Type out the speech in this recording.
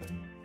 Bye.